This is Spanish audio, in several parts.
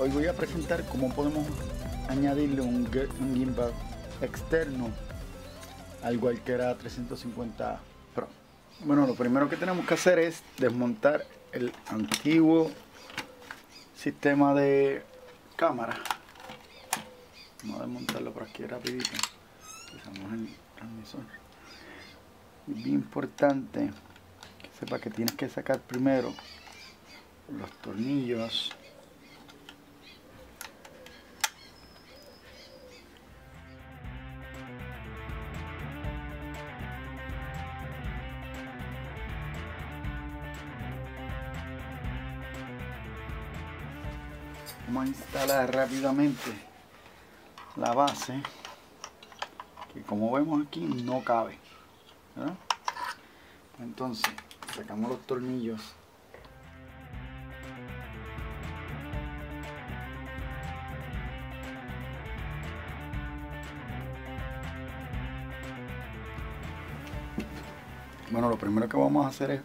hoy voy a presentar cómo podemos añadirle un, un externo al Walkera 350 Pro. Bueno, lo primero que tenemos que hacer es desmontar el antiguo sistema de cámara. Vamos a desmontarlo por aquí rapidito. Empezamos el transmisor. Bien importante que sepa que tienes que sacar primero los tornillos vamos a instalar rápidamente la base que como vemos aquí no cabe entonces sacamos los tornillos. Bueno lo primero que vamos a hacer es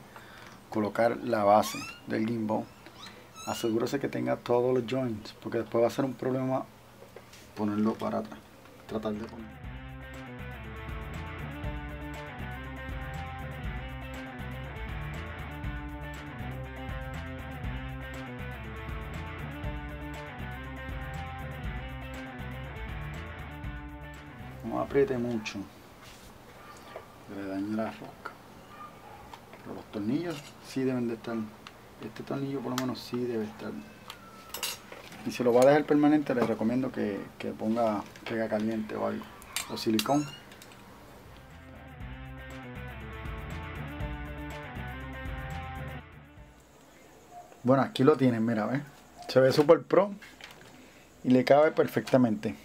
colocar la base del gimbal asegúrese que tenga todos los joints porque después va a ser un problema ponerlo para atrás tratar de poner. No apriete mucho le dañe la rosca pero los tornillos sí deben de estar este tornillo por lo menos sí debe estar. Y si lo va a dejar permanente le recomiendo que, que ponga pega caliente o algo o silicón. Bueno aquí lo tienen mira se ve super pro y le cabe perfectamente